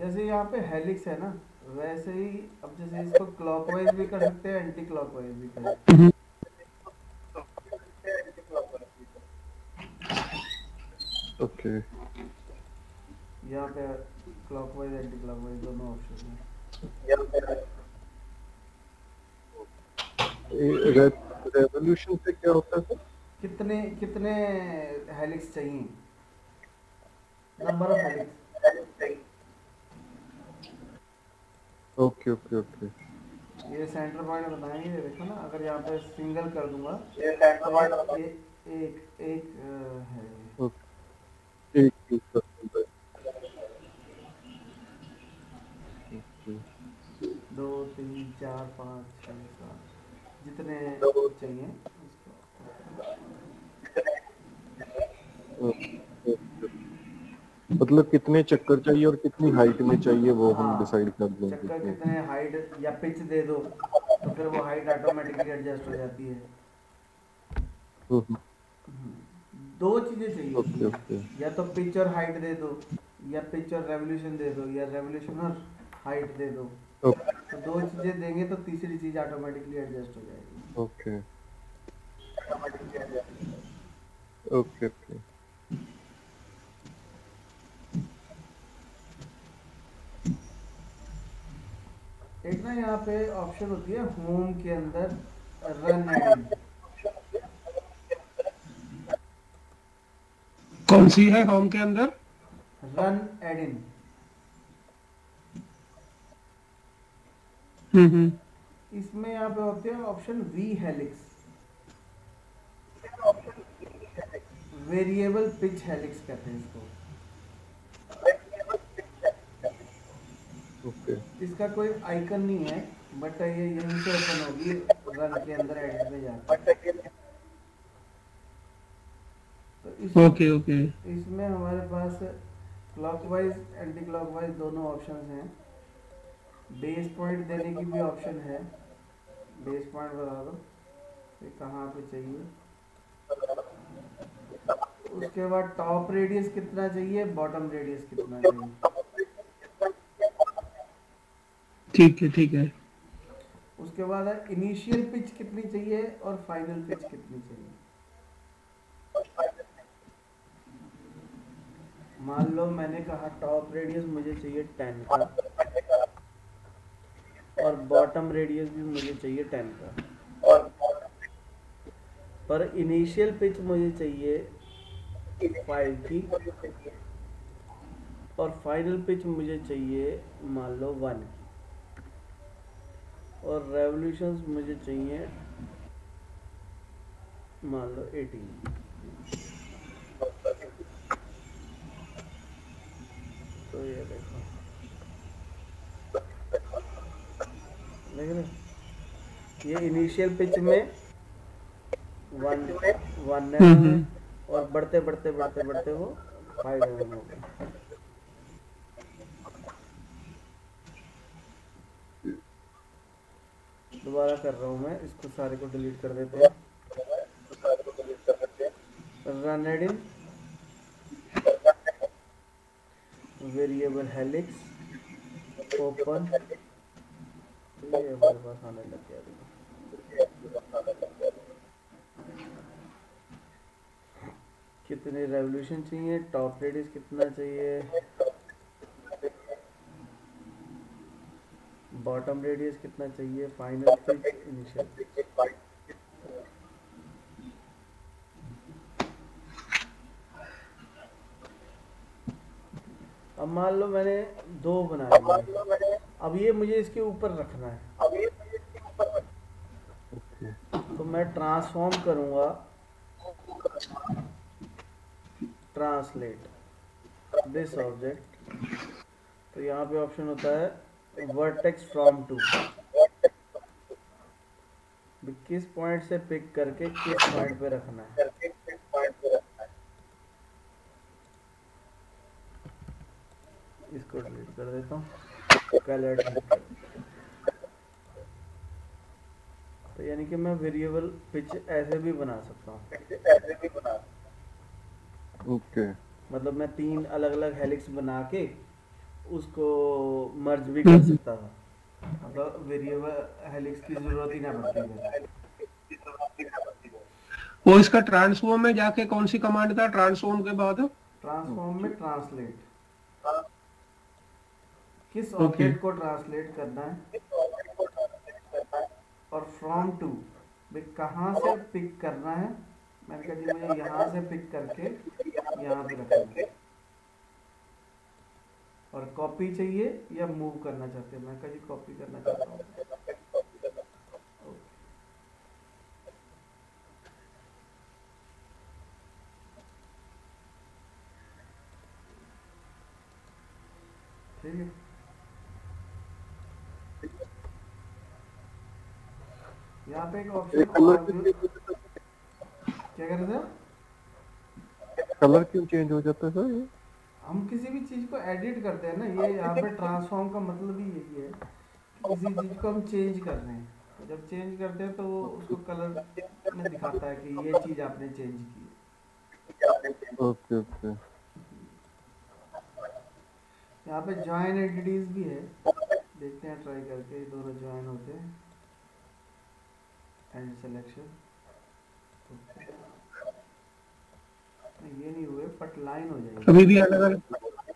जैसे यहाँ पे हेलिक्स है ना वैसे ही अब जैसे इसको क्लॉकवाइज भी कर सकते हैं एंटी क्लॉकवाइज भी कर सकते हैं। ओके यहाँ पे क्लॉकवाइज एंटी क्लॉकवाइज दोनों ऑप्शन हैं। रेवोल्यूशन से क्या होता है? कितने कितने हेलिक्स चाहिए? Number of helix. Okay okay okay. ये सेंटर पॉइंट बताएँगे ये देखो ना अगर यहाँ पे सिंगल कर दूँगा ये एक एक अ, है। ओके। एक ओके दो तीन चार पाँच छः सात जितने चाहिए उसको ओके, ओके। मतलब कितने चक्कर चाहिए और कितनी हाइट में चाहिए वो हम हाँ, डिसाइड कर दें चक्कर कितने हाइट या पिच दे दो तो फिर वो हाइट ऑटोमेटिकली एडजस्ट हो जाती है। हम्म, दो चीज़ें चाहिए ओके उसमें। ओके या तो पिच और हाइट दे दो या पिच और रेवोल्यूशन दे दो या रेवोल्यूशन और हाइट दे दो। ओके। तो दो चीज़ें देंगे तो तीसरी चीज़ ऑटोमेटिकली एडजस्ट हो जाएगी। ओके। Okay okay. एक ना यहाँ पे ऑप्शन होती है होम के अंदर रन एडिंग कौन सी है होम के अंदर? Run hmm hmm. इसमें यहाँ पे होते हैं option we helix variable pitch helix कहते हैं इसको. ओके इसका कोई आइकन नहीं है बट ये यहीं से ओपन होगी रन के अंदर एडिट में जाकर तो ओके ओके इसमें हमारे पास क्लॉकवाइज एंटी क्लॉकवाइज दोनों ऑप्शंस हैं। बेस पॉइंट देने की भी ऑप्शन है। बेस पॉइंट बता दो ये कहाँ पे चाहिए। उसके बाद टॉप रेडियस कितना चाहिए बॉटम रेडियस कितना चाहिए। ठीक है ठीक है। उसके बाद है इनिशियल पिच कितनी चाहिए और फाइनल पिच कितनी चाहिए? मान लो मैंने कहा टॉप रेडियस मुझे चाहिए टेन का और बॉटम रेडियस भी मुझे चाहिए टेन का। पर इनिशियल पिच मुझे चाहिए फाइव की और फाइनल पिच मुझे चाहिए मान लो वन की। और रेवोल्यूशंस मुझे चाहिए मान लो 18 तो ये देखो। देख रहे ये इनिशियल पिच में वन वन एम। और बढ़ते बढ़ते बढ़ते बढ़ते वो फाइव एम हो गया दोबारा कर रहा हूँ मैं, इसको सारे को डिलीट कर देते हैं। रन एडिन वेरिएबल हेलिक्स ओपन ये हमारे पास आने लग गया। कितने रेवोल्यूशन चाहिए? टॉप रेडियस कितना चाहिए? बॉटम रेडियस कितना चाहिए? फाइनल पिच इनिशियल अब मान लो मैंने दो बनाए हैं। अब ये मुझे इसके ऊपर रखना है। तो मैं ट्रांसफॉर्म करूँगा। ट्रांसलेट दिस ऑब्जेक्ट तो यहाँ पे ऑप्शन होता है वर्टेक्स फ्रॉम टू किस पॉइंट से पिक करके किस पॉइंट पे रखना है? इसको डिलीट कर देता हूँ। कलर तो यानी कि मैं वेरिएबल पिच ऐसे भी बना सकता हूँ। Okay okay. मतलब मैं तीन अलग अलग हेलिक्स बना के उसको मर्ज भी कर सकता था। मतलब वेरिएबल हेलिक्स की ज़रूरत ही ना पड़ती है वो इसका ट्रांसफॉर्म में जाके कौन सी कमांड था? ट्रांसफॉर्म के बाद? ट्रांसफॉर्म में ट्रांसलेट किस Okay. ऑब्जेक्ट को ट्रांसलेट करना है? और फ्रॉम टू भाई कहाँ से पिक करना है? मैंने कहा जी मुझे यहाँ से पिक करके यहाँ पे रखना है और कॉपी चाहिए या मूव करना चाहते हैं? मैं कहा जी कॉपी करना चाहता हूँ। ठीक है। यहाँ पे एक ऑप्शन क्या कर रहे थे कलर क्यों चेंज हो जाता है सर ये? हम किसी भी चीज़ को एडिट करते हैं ना ये यहाँ पे ट्रांसफॉर्म का मतलब ही यही है किसी चीज़ को हम चेंज कर रहे हैं। जब चेंज करते हैं तो वो उसको कलर में दिखाता है कि ये चीज़ आपने चेंज की है। Okay okay. यहाँ पे ज्वाइन एंटिटीज भी है। देखते हैं ट्राई करके दोनों ज्वाइन होते हैं। एंड सिलेक्शन ये नहीं हुए बट लाइन हो जाएगी। अभी भी अलग अलग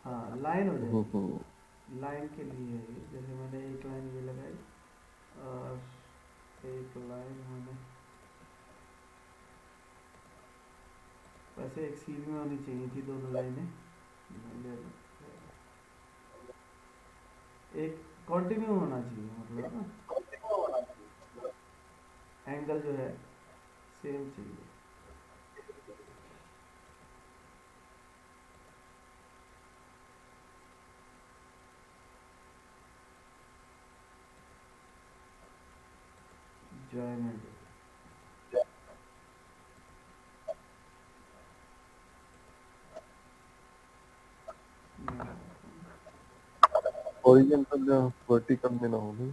हाँ लाइन हो जाएगी। लाइन के लिए है ये। जैसे मैंने एक लाइन ये लगाई और एक लाइन मैंने वैसे एक सीध में होनी चाहिए थी दोनों लाइनें। एक कंटिन्यू होना चाहिए मतलब ना। एंगल जो है सेम चाहिए। Enjoyment हॉरिजॉन्टल या वर्टिकल में ना हो नहीं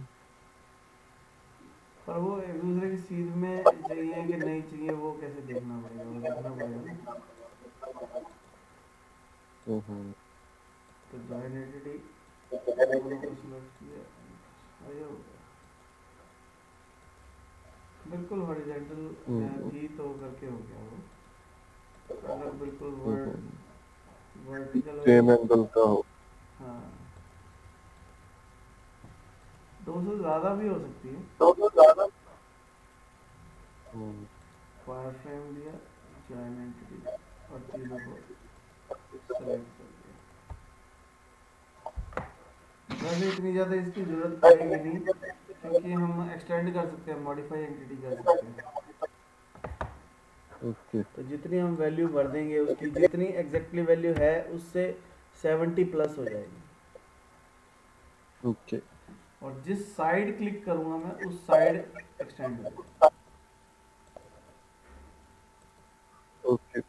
पर वो एक दूसरे की सीध में चाहिए कि नहीं चाहिए वो कैसे देखना पड़ेगा वो देखना पड़ेगा हम्म, हम्म, तो जॉइन एंटिटी दोनों को सिलेक्ट किया और ये हो गया बिल्कुल हॉरिजॉन्टल हम्म। थी तो करके हो गया वो। अगर बिल्कुल हम्म, वर्टिकल सेम एंगल का हो। हाँ। दो से ज़्यादा भी हो सकती है। हम्म, वायर फ्रेम दिया जॉइन एंटिटी और तीनों को सेलेक्ट कर दिया। वैसे इतनी ज़्यादा इसकी ज़रूरत पड़ेगी नहीं। क्योंकि हम एक्सटेंड कर सकते हैं मॉडिफाई एंटिटी कर सकते हैं। ओके। तो जितनी हम वैल्यू भर देंगे उसकी जितनी एग्जैक्टली वैल्यू है उससे 70 प्लस हो जाएगी। ओके। और जिस साइड क्लिक करूँगा मैं उस साइड एक्सटेंड जाएगी। ओके।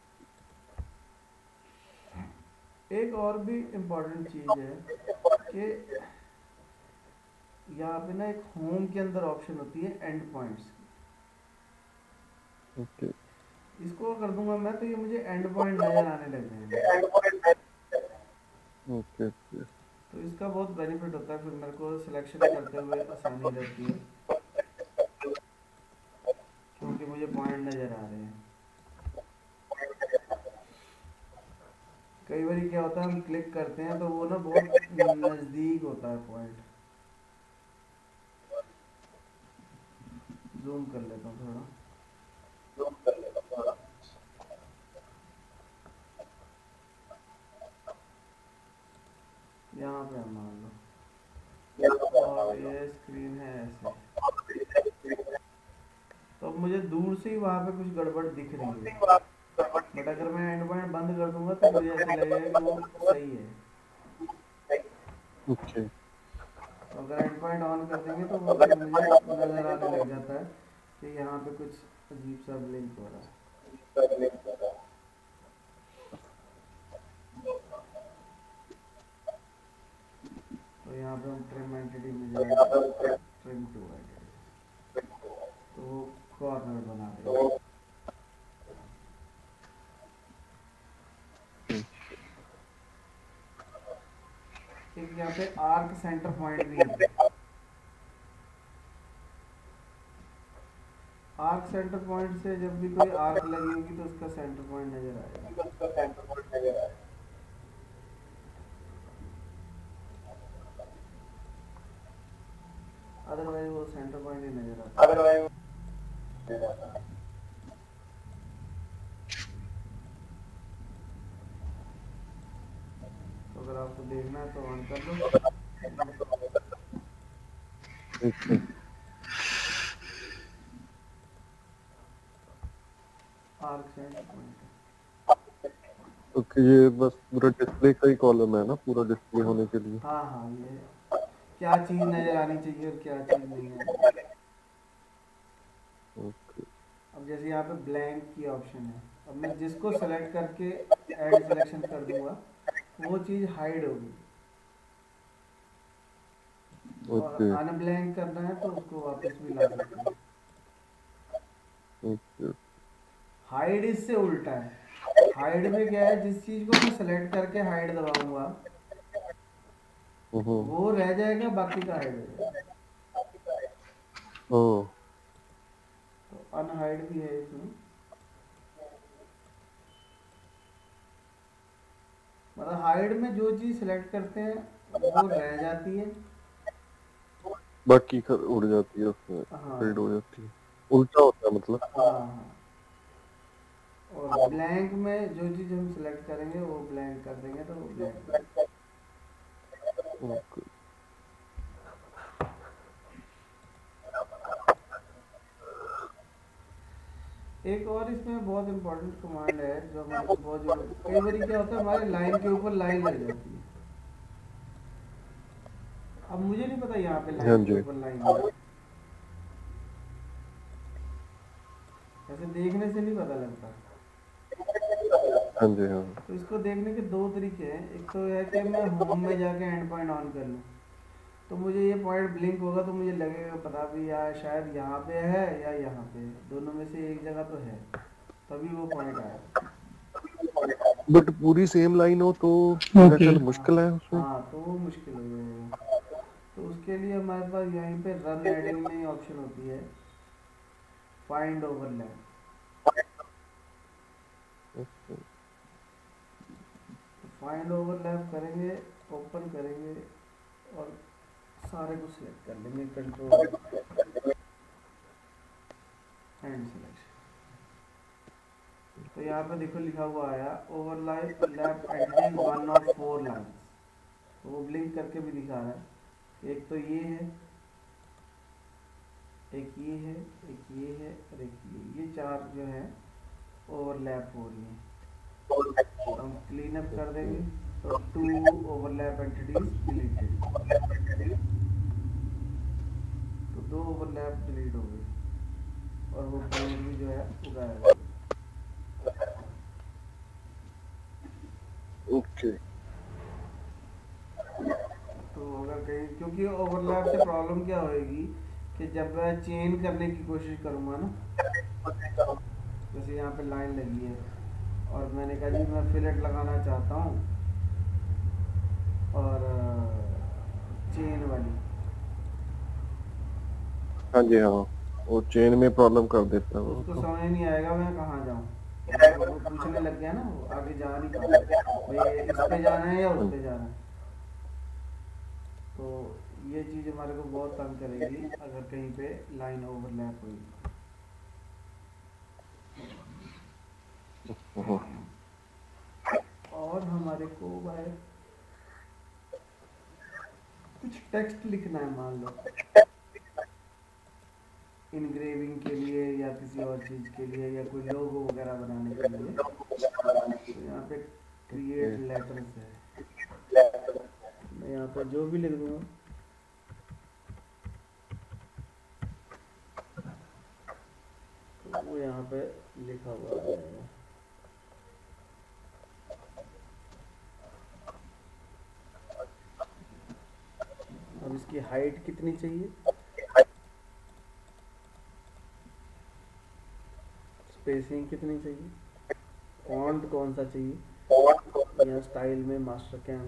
एक और भी इम्पोर्टेंट चीज़ है कि यहाँ पे ना एक होम के अंदर ऑप्शन होती है एंड पॉइंट्स ओके इसको कर दूँगा मैं तो ये मुझे एंड पॉइंट नज़र आने लग जाएँगे ओके ओके तो इसका बहुत बेनिफिट होता है फिर मेरे को सिलेक्शन करते हुए आसानी रहती है। क्योंकि मुझे पॉइंट नज़र आ रहे हैं। कई बार क्या होता है हम क्लिक करते हैं तो वो ना बहुत नज़दीक होता है पॉइंट जूम कर लेता हूँ थोड़ा। यहाँ पे हम मान लो और ये स्क्रीन है ऐसे। तो मुझे दूर से ही वहाँ पे कुछ गड़बड़ दिख रही है। बट अगर मैं एंड पॉइंट बंद कर दूँगा तो मुझे ऐसा लगेगा कि वो सही है। ओके तो अगर एंड पॉइंट ऑन कर देंगे तो मुझे नज़र आने लग जाता है कि यहाँ पे कुछ अजीब सा ब्लिंक हो रहा है। तो यहाँ पे हम ट्रिम एंटिटी में जाएँगे। ट्रिम टू एंटिटी तो कॉर्नर बना देगा। एक यहाँ पे आर्क सेंटर पॉइंट भी है। आर्क सेंटर पॉइंट से जब भी कोई आर्क लगी होगी तो उसका सेंटर पॉइंट नज़र आएगा। अदरवाइज़ वो सेंटर पॉइंट ही नज़र आता है तो अगर तो ऑन कर लो ओके ये बस पूरा डिस्प्ले का ही कॉलम है ना पूरा डिस्प्ले होने के लिए। हाँ हाँ ये क्या चीज़ नज़र आनी चाहिए और क्या चीज़ नहीं है ओके। अब जैसे यहाँ पे ब्लैंक की ऑप्शन है। अब मैं जिसको सेलेक्ट करके ऐड सिलेक्शन कर दूँगा वो चीज़ हाइड होगी। ओके। अनब्लैंक करना है तो उसको वापस भी ला सकते हैं। ओके। हाइड इससे उल्टा है। हाइड में क्या है जिस चीज़ को मैं सेलेक्ट करके हाइड दबाऊँगा हम्म वो रह जाएगा बाकी का हाइड हो जाएगा। ओ। तो अनहाइड भी है इसमें। मतलब हाइड में जो चीज़ सेलेक्ट करते हैं वो रह जाती है। बाकी कर उड़ जाती है उसमें हाँ। फेड हो जाती है। उल्टा होता है मतलब। हाँ। हाँ। और ब्लैंक में जो चीज़ हम सेलेक्ट करेंगे वो ब्लैंक कर देंगे तो वो ब्लैंक एक और इसमें बहुत इम्पोर्टेंट कमांड है जो हमारे बहुत कई बार क्या होता है हमारे लाइन के ऊपर लाइन लग जाती है। अब मुझे नहीं पता यहाँ पे हाँ लाइन लाइन ऐसे देखने से नहीं पता लगता। हाँ जी हाँ। तो इसको देखने के दो तरीके हैं। एक तो है कि मैं होम में जाके एंड पॉइंट ऑन कर लूँ। तो मुझे ये पॉइंट ब्लिंक होगा तो मुझे लगेगा पता भी यार शायद यहाँ पे है या यहाँ पे। दोनों में से एक जगह तो है। तभी वो पॉइंट आया। बट पूरी सेम लाइन हो तो ख्याल मुश्किल है उसमें। हाँ तो वो मुश्किल हो जाएगा। उसके लिए हमारे पास यहीं पे रन एडिंग में ही ऑप्शन होती है। फाइंड ओवरलैप फाइंड ओवरलैप करेंगे ओपन करेंगे और सारे को सिलेक्ट कर लेंगे कंट्रोल एंड सिलेक्शन तो यहाँ पे देखो लिखा हुआ आया overlap lap editing one of four lines तो वो ब्लिंक करके भी दिखा रहा है। एक तो ये है एक ये है एक ये है और एक ये। ये चार जो है ओवरलैप हो रही हैं। तो हम क्लीन अप कर देंगे तो टू ओवरलैप एंटिटीज डिलीटेड तो दो ओवरलैप डिलीट हो गए और वो कोड भी जो है वो गायब हो गया। ओके तो अगर कहीं क्योंकि ओवरलैप से प्रॉब्लम क्या होएगी कि जब मैं चेन करने की कोशिश करूँगा ना जैसे यहाँ पे लाइन लगी है और मैंने कहा जी मैं फिलेट लगाना चाहता हूँ और चेन वाली। हाँ जी हाँ वो चेन में प्रॉब्लम कर देता है। उसको तो। समझ नहीं आएगा मैं कहाँ जाऊँ? वो पूछने लग गया ना वो आगे जा नहीं भाई इस पे जाना है या उस पे जाना है? तो ये चीज़ हमारे को बहुत तंग करेगी अगर कहीं पे लाइन ओवरलैप हुई। और हमारे को भाई कुछ टेक्स्ट लिखना है मान लो। इनग्रेविंग के लिए या किसी और चीज़ के लिए या कोई लोगो वगैरह बनाने के लिए। तो यहाँ पे क्रिएट लेटर्स है। यहाँ पे जो भी लिख दूँगा। तो वो यहाँ पे लिखा हुआ जाएगा। अब इसकी हाइट कितनी चाहिए? स्पेसिंग कितनी चाहिए? फॉन्ट कौन सा चाहिए? या स्टाइल में मास्टर कैम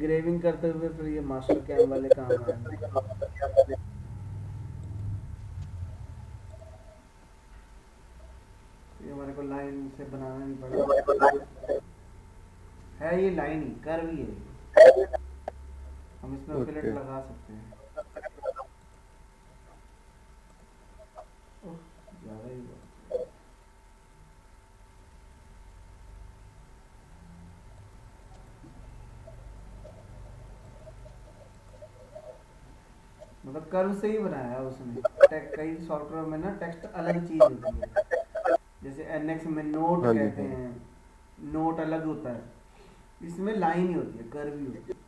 सेविंग करते हुए फिर ये मास्टर कैम वाले काम आएँगे ये हमारे को लाइन से बनाना नहीं पड़ा। है ये लाइन ही कर भी है। हम इसमें फिलेट लगा सकते हैं ओह, ज़्यादा ही हुआ। मतलब कर्व से ही बनाया है उसने कई सॉफ्टवेयर में ना टेक्स्ट अलग चीज़ होती है। जैसे एनएक्स में नोट हाँ कहते हाँ। हैं नोट अलग होता है। इसमें लाइन ही होती है कर्व ही होती है।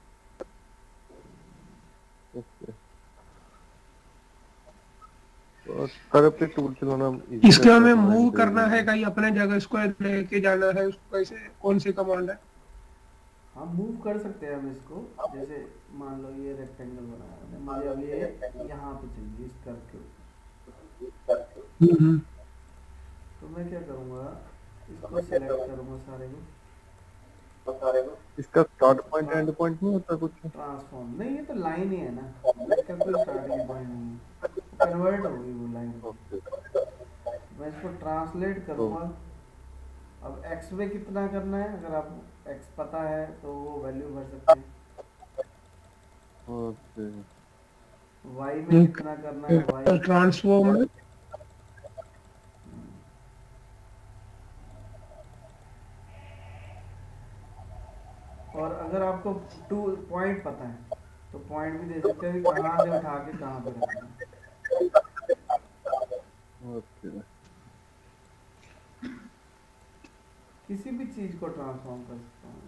और पे टूल चलाना इसके हमें मूव करना है कहीं अपने जगह इसको लेके जाना है उसको कैसे कौन सी कमांड है? हाँ मूव कर सकते हैं हम इसको। जैसे मान लो ये रेक्टेंगल बनाया है मुझे अब ये यहाँ पे चाहिए इस कर्व के हम्म, तो मैं क्या करूँगा? इसको सेलेक्ट करूँगा सारे को। इसका स्टार्ट पॉइंट एंड पॉइंट नहीं होता कुछ? ट्रांसफॉर्म नहीं ये तो लाइन ही है ना। इसका कोई स्टार्टिंग पॉइंट नहीं है। कन्वर्ट हो गई वो लाइन मैं इसको ट्रांसलेट करूँगा। अब एक्स में कितना करना है? अगर आप एक्स पता है तो वो वैल्यू भर सकते हैं। ओके। वाई में कितना करना है? वाई ट्रांसफॉर्म में और अगर आपको टू पॉइंट पता है तो पॉइंट भी दे सकते हैं कि कहाँ से उठा के कहाँ पे रखना है। ओके। किसी भी चीज़ को ट्रांसफॉर्म कर सकता हूँ।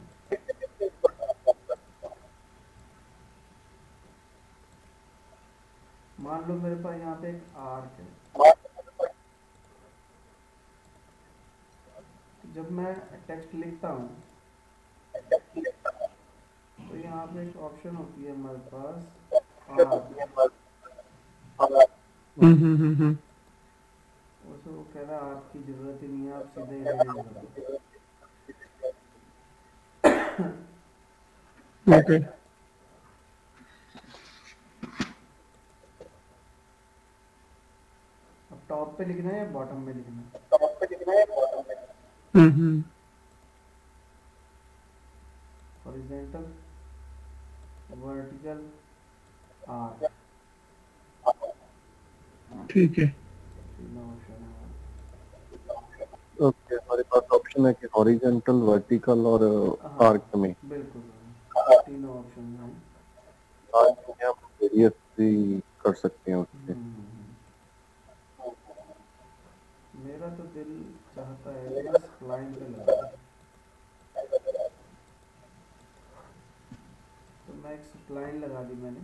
मान लो मेरे पास यहाँ पे एक आर्क है। जब मैं टेक्स्ट लिखता हूँ तो यहाँ पे एक ऑप्शन होती है हमारे पास हम्म, हम्म, हम्म, हम्म। उसे वो कह रहा है आर्क की ज़रूरत ही नहीं है आप सीधे अब टॉप पे लिखना है या बॉटम में लिखना है? Hmm, hmm. Horizontal vertical arc ठीक है. ओके हमारे पास ऑप्शन है कि हॉरिजॉन्टल वर्टिकल और हाँ। आर्क में बिल्कुल. तीनों ऑप्शन में हम वेरियस भी कर सकते हैं उससे। मेरा तो दिल चाहता है बस लाइन पे लगा तो मैं एक स्प्लाइन लगा दी मैंने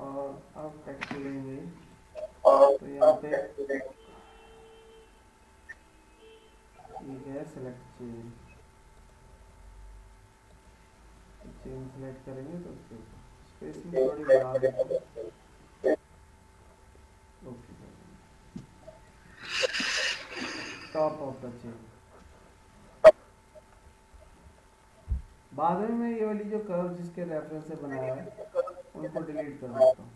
और अब टेक्स्ट लेंगे तो यहाँ पे ये है सेलेक्ट चेन चेन सेलेक्ट करेंगे तो उसके ऊपर। स्पेसिंग थोड़ी बढ़ा देते हैं okay top of the chain बाद में मैं ये वाली जो कर्व जिसके रेफरेंस से बनाया है, उनको डिलीट कर देता हूँ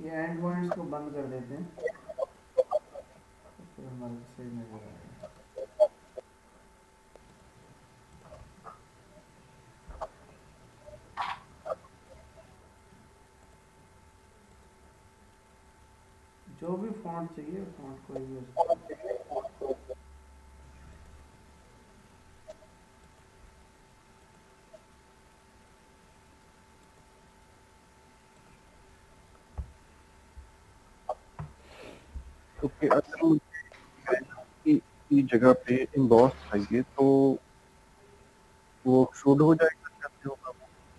ये एंड पॉइंट्स को बंद हमारे सही नज़र जो भी फॉन्ट चाहिए फॉन्ट को भी ओके अगर मुझे की, जगह पे इम्बॉस चाहिए तो वो शूट हो जाएगा कैसे होगा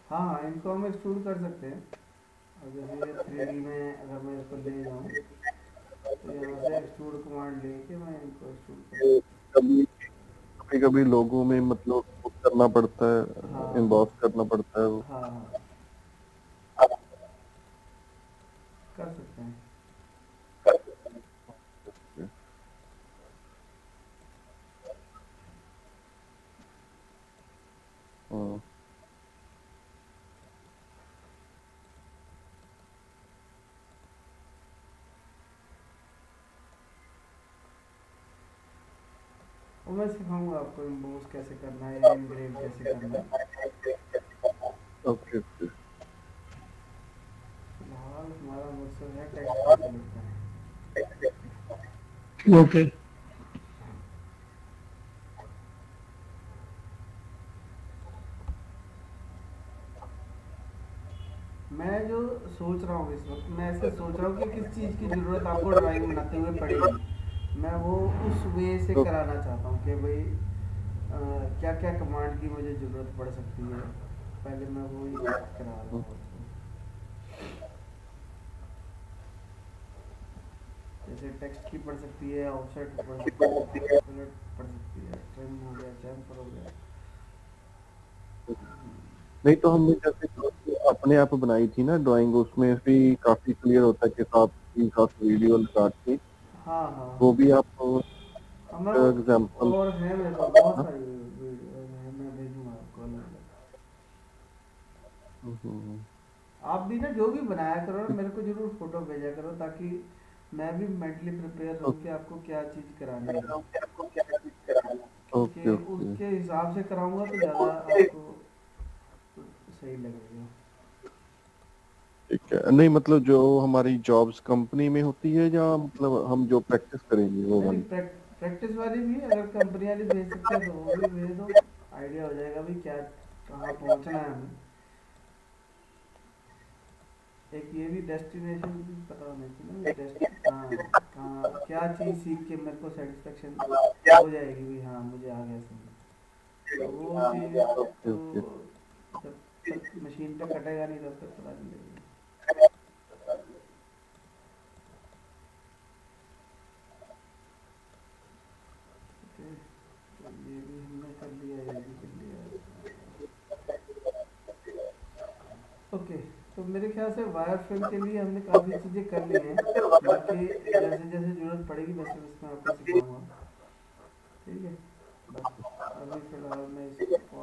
हाँ इनको हम एक्सट्रूड कर सकते हैं। और जैसे ये थ्री में अगर मैं इसको ले जाऊँ तो यहाँ से एक्सट्रूड कमांड लेके मैं इनको एक्सट्रूड कभी कभी कभी लोगों में मतलब करना पड़ता है हाँ। इम्बॉस करना पड़ता है वो। हाँ हाँ। मैं सिखाऊँगा आपको इम्बोस कैसे करना है इनग्रेव कैसे करना है। Okay okay. फ़िलहाल हमारा मकसद है टेक्स्ट कैसे लिखना है। ओके। मैं जो सोच रहा हूँ इस वक्त मैं ऐसे सोच रहा हूँ कि किस चीज़ की ज़रूरत आपको ड्राइंग बनाते हुए पड़ेगी। मैं वो उस वे से तो- कराना चाहता हूँ कि भाई क्या क्या कमांड की मुझे ज़रूरत पड़ सकती है? पहले मैं वो ही करा रहा हूँ। जैसे टेक्स्ट की पड़ सकती है ऑफसेट पड़ सकती है select पड़ सकती है ट्रिम हो गया चैम्फर हो गया। नहीं तो हमने जैसे अपने आप बनाई थी ना ड्राइंग उसमें भी काफ़ी क्लियर होता है कि साथ की साथ वीडियो लगा के हाँ हाँ। वो भी आप एग्जांपल और है मेरे पास बहुत सारी मैं भेजूँगा आपको अलग अलग। आप भी ना जो भी बनाया करो ना मेरे को ज़रूर फ़ोटो भेजा करो ताकि मैं भी मेंटली प्रिपेयर रहूँ कि आपको क्या चीज़ करानी है। कि ओके। उसके हिसाब से कराऊँगा तो ज़्यादा आपको सही लगेगा। ठीक है नहीं मतलब जो हमारी जॉब्स कंपनी में होती है या मतलब हम जो प्रैक्टिस करेंगे वो वाली? प्रैक्टिस वाली भी अगर कंपनी वाली भेज सकते हैं तो वो भी भेज दो। आइडिया हो जाएगा भी क्या कहाँ पहुँचना है हमें। एक ये भी डेस्टिनेशन भी पता होना चाहिए ना हाँ कहाँ क्या चीज़ सीख के मेरे को सेटिस्फेक्शन हो जाएगी भी हाँ मुझे आ गया समझ। तो वो चीज़। तो मशीन पे कटेगा नहीं तब तक पता नहीं लगेगा ओके, तो ये भी हमने कर लिया ये भी कर लिया ओके तो मेरे ख्याल से वायर फ्रेम के लिए हमने काफ़ी चीज़ें कर ली हैं। बाकी जैसे जैसे ज़रूरत पड़ेगी वैसे वैसे मैं आपको सिखाऊँगा। ठीक है? अभी फ़िलहाल मैं इसको